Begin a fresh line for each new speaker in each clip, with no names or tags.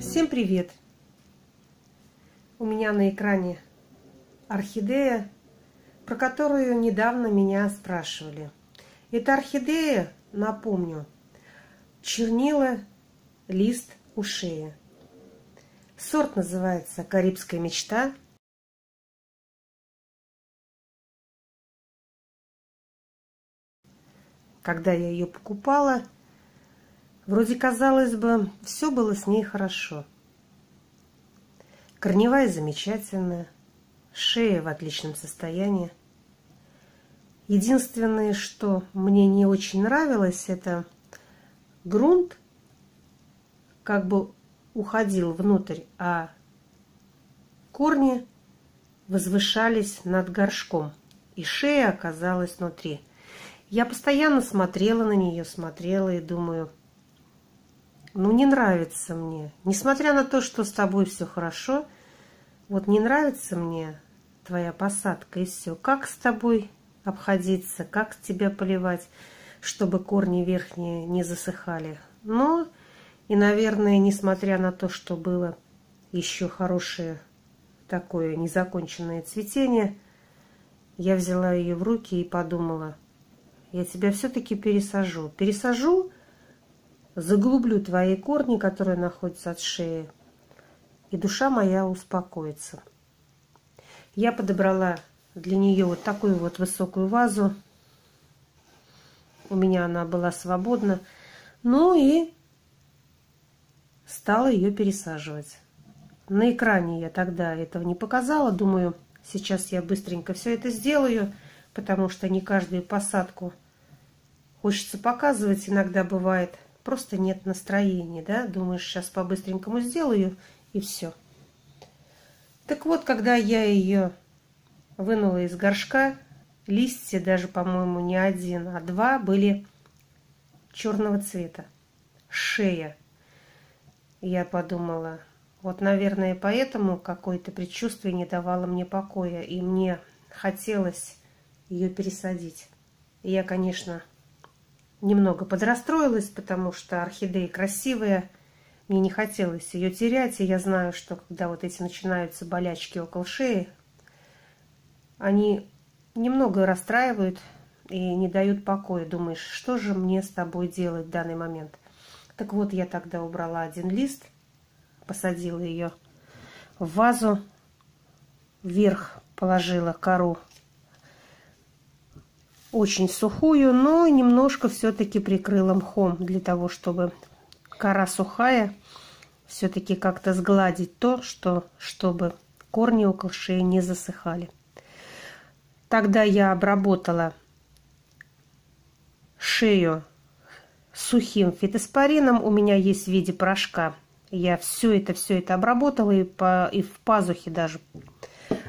Всем привет! У меня на экране орхидея, про которую недавно меня спрашивали. Эта орхидея, напомню, чернила лист у. Сорт называется «Карибская мечта». Когда я ее покупала – Вроде, казалось бы, все было с ней хорошо. Корневая замечательная, шея в отличном состоянии. Единственное, что мне не очень нравилось, это грунт как бы уходил внутрь, а корни возвышались над горшком, и шея оказалась внутри. Я постоянно смотрела на нее, смотрела и думаю, ну не нравится мне. Несмотря на то, что с тобой все хорошо, вот не нравится мне твоя посадка и все. Как с тобой обходиться, как тебя поливать, чтобы корни верхние не засыхали. Но и, наверное, несмотря на то, что было еще хорошее такое незаконченное цветение, я взяла ее в руки и подумала, я тебя все-таки пересажу. Пересажу заглублю твои корни, которые находятся от шеи, и душа моя успокоится. Я подобрала для нее вот такую вот высокую вазу. У меня она была свободна. Ну и стала ее пересаживать. На экране я тогда этого не показала. Думаю, сейчас я быстренько все это сделаю, потому что не каждую посадку хочется показывать. Иногда бывает – просто нет настроения, да, думаешь, сейчас по-быстренькому сделаю, и все. Так вот, когда я ее вынула из горшка, листья даже, по-моему, не один, а два были черного цвета. Шея. Я подумала, вот, наверное, поэтому какое-то предчувствие не давало мне покоя, и мне хотелось ее пересадить. Я, конечно, немного подрастроилась, потому что орхидея красивая. Мне не хотелось ее терять, и я знаю, что когда вот эти начинаются болячки около шеи, они немного расстраивают и не дают покоя. Думаешь, что же мне с тобой делать в данный момент? Так вот, я тогда убрала один лист, посадила ее в вазу, вверх положила кору очень сухую, но немножко все-таки прикрыла мхом для того, чтобы кора сухая все-таки как-то сгладить то, что, чтобы корни около шеи не засыхали. Тогда я обработала шею сухим фитоспорином. У меня есть в виде порошка. Я все это, все это обработала и, по, и в пазухе даже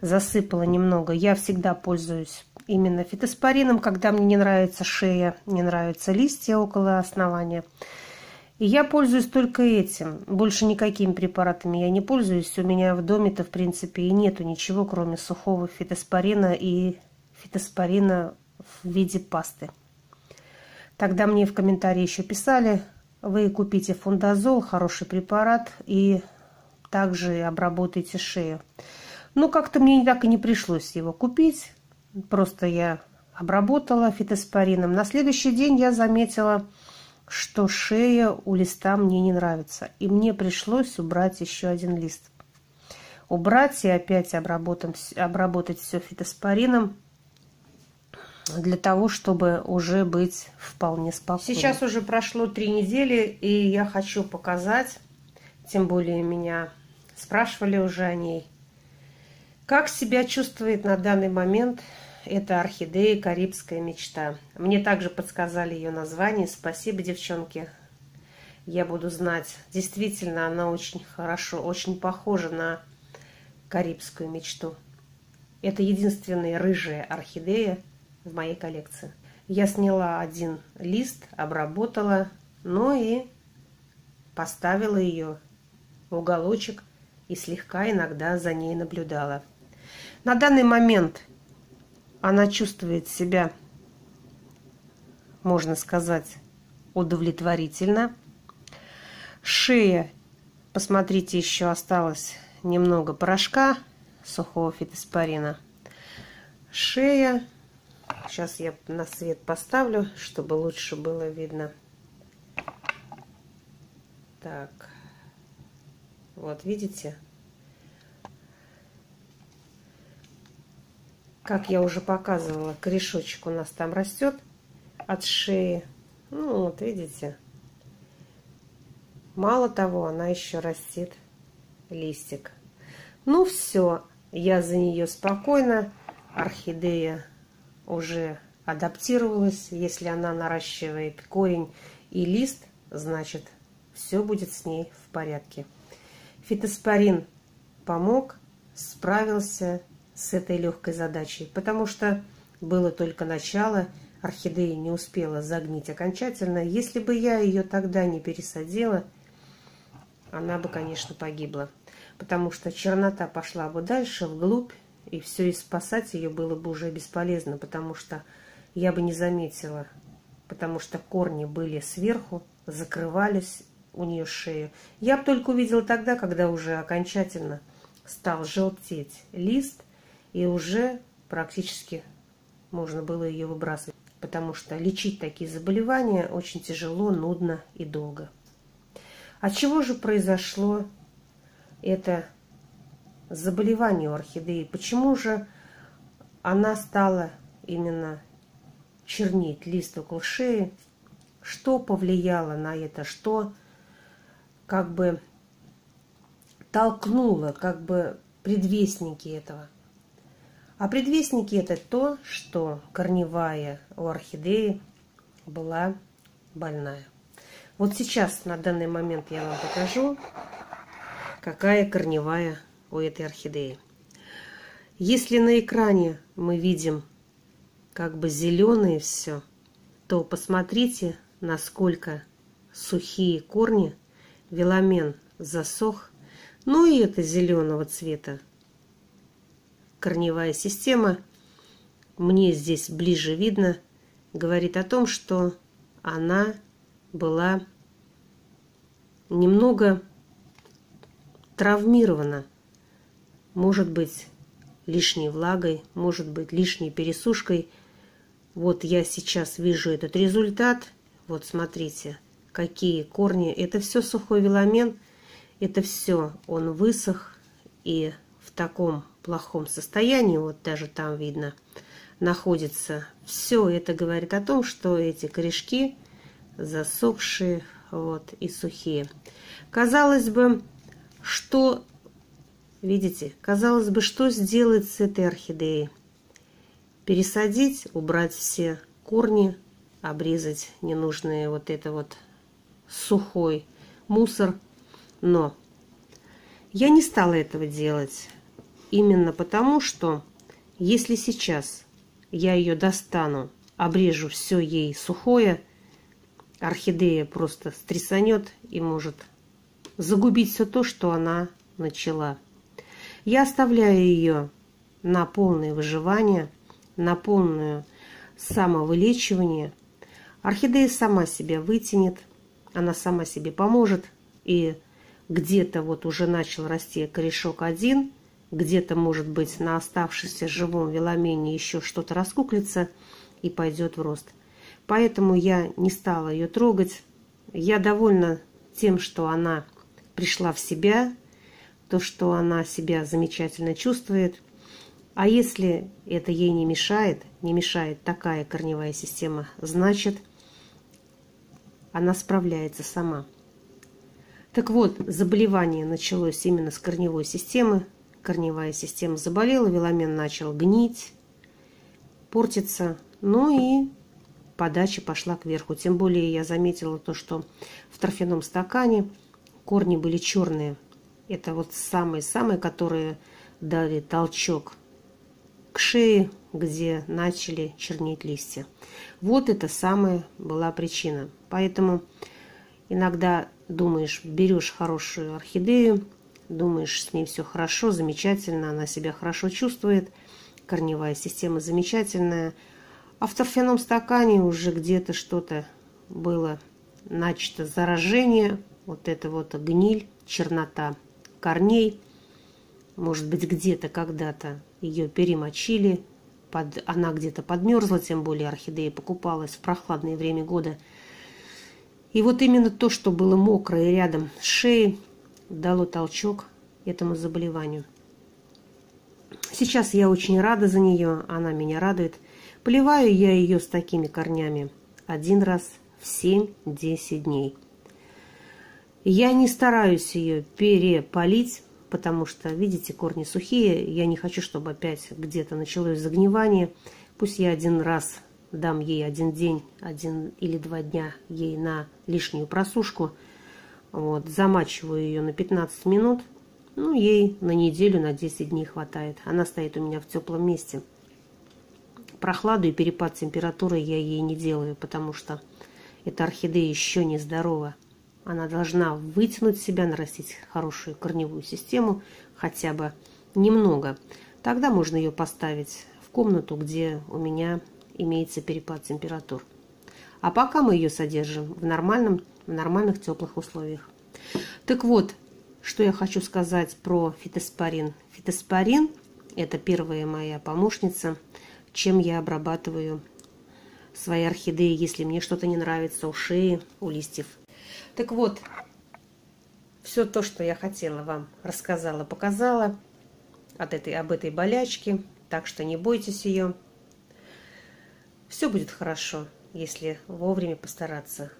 засыпала немного. Я всегда пользуюсь именно фитоспорином, когда мне не нравится шея, не нравятся листья около основания. И я пользуюсь только этим. Больше никакими препаратами я не пользуюсь. У меня в доме-то, в принципе, и нету ничего, кроме сухого фитоспорина и фитоспорина в виде пасты. Тогда мне в комментарии еще писали, вы купите фундазол, хороший препарат, и также обработайте шею. Ну, как-то мне так и не пришлось его купить. Просто я обработала фитоспорином. На следующий день я заметила, что шея у листа мне не нравится. И мне пришлось убрать еще один лист. Убрать и опять обработать, обработать все фитоспорином для того, чтобы уже быть вполне спокойным. Сейчас уже прошло три недели, и я хочу показать, тем более меня спрашивали уже о ней, как себя чувствует на данный момент это орхидея «Карибская мечта». Мне также подсказали ее название. Спасибо, девчонки. Я буду знать. Действительно, она очень хорошо, очень похожа на карибскую мечту. Это единственная рыжая орхидея в моей коллекции. Я сняла один лист, обработала, ну и поставила ее в уголочек и слегка иногда за ней наблюдала. На данный момент она чувствует себя, можно сказать, удовлетворительно. Шея Посмотрите, еще осталось немного порошка сухого фитоспорина. Шея. Сейчас я на свет поставлю, чтобы лучше было видно. Так. Вот, видите? Как я уже показывала, корешочек у нас там растет от шеи. Ну, вот, видите? Мало того, она еще растет листик. Ну, все, я за нее спокойно. Орхидея уже адаптировалась. Если она наращивает корень и лист, значит, все будет с ней в порядке. Фитоспорин помог, справился с этой легкой задачей, потому что было только начало, орхидея не успела загнить окончательно. Если бы я ее тогда не пересадила, она бы, конечно, погибла, потому что чернота пошла бы дальше, вглубь, и все, и спасать ее было бы уже бесполезно, потому что я бы не заметила, потому что корни были сверху, закрывались у нее шею. Я бы только увидела тогда, когда уже окончательно стал желтеть лист, и уже практически можно было ее выбрасывать, потому что лечить такие заболевания очень тяжело, нудно и долго. От чего же произошло это заболевание у орхидеи? Почему же она стала именно чернеть лист около шеи? Что повлияло на это? Что как бы толкнуло, как бы предвестники этого? А предвестники это то, что корневая у орхидеи была больная. Вот сейчас, на данный момент, я вам покажу, какая корневая у этой орхидеи. Если на экране мы видим как бы зеленые все, то посмотрите, насколько сухие корни, веломен засох, ну и это зеленого цвета корневая система, мне здесь ближе видно, говорит о том, что она была немного травмирована. Может быть, лишней влагой, может быть, лишней пересушкой. Вот я сейчас вижу этот результат. Вот смотрите, какие корни. Это все сухой веломен. Это все, он высох. И в таком плохом состоянии, вот даже там видно, находится. Все это говорит о том, что эти корешки засохшие вот, и сухие. Казалось бы, что, видите, казалось бы, что сделать с этой орхидеей? Пересадить, убрать все корни, обрезать ненужные вот это вот сухой мусор. Но я не стала этого делать. Именно потому, что если сейчас я ее достану, обрежу все ей сухое, орхидея просто стрясанет и может загубить все то, что она начала. Я оставляю ее на полное выживание, на полное самовылечивание. Орхидея сама себя вытянет, она сама себе поможет. И где-то вот уже начал расти корешок один, где-то, может быть, на оставшемся живом веломене еще что-то раскуклится и пойдет в рост. Поэтому я не стала ее трогать. Я довольна тем, что она пришла в себя, то, что она себя замечательно чувствует. А если это ей не мешает, не мешает такая корневая система, значит, она справляется сама. Так вот, заболевание началось именно с корневой системы, корневая система заболела, веломен начал гнить, портиться, ну и подача пошла кверху. Тем более я заметила то, что в торфяном стакане корни были черные. Это вот самые-самые, которые дали толчок к шее, где начали чернеть листья. Вот это самая была причина. Поэтому иногда думаешь, берешь хорошую орхидею, думаешь, с ней все хорошо, замечательно, она себя хорошо чувствует, корневая система замечательная, а в торфяном стакане уже где-то что-то было начато заражение, вот эта вот гниль, чернота корней. Может быть, где-то когда-то ее перемочили, под, она где-то подмерзла, тем более орхидея покупалась в прохладное время года. И вот именно то, что было мокрое рядом с шеей, дало толчок этому заболеванию. Сейчас я очень рада за нее, она меня радует. Поливаю я ее с такими корнями один раз в 7-10 дней. Я не стараюсь ее перепалить, потому что, видите, корни сухие. Я не хочу, чтобы опять где-то началось загнивание. Пусть я один раз дам ей один день, один или два дня ей на лишнюю просушку. Вот, замачиваю ее на 15 минут. Ну, ей на неделю, на 10 дней хватает. Она стоит у меня в теплом месте. Прохладу и перепад температуры я ей не делаю, потому что эта орхидея еще не здорова. Она должна вытянуть себя, нарастить хорошую корневую систему, хотя бы немного. Тогда можно ее поставить в комнату, где у меня имеется перепад температур. А пока мы ее содержим в, нормальном, в нормальных теплых условиях. Так вот, что я хочу сказать про фитоспорин. Фитоспорин – это первая моя помощница – чем я обрабатываю свои орхидеи, если мне что-то не нравится у шеи, у листьев. Так вот, все то, что я хотела вам рассказала, показала от этой, об этой болячке, так что не бойтесь ее. Все будет хорошо, если вовремя постараться.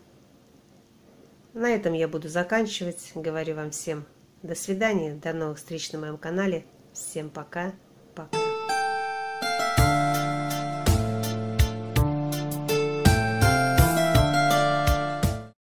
На этом я буду заканчивать. Говорю вам всем до свидания, до новых встреч на моем канале. Всем пока.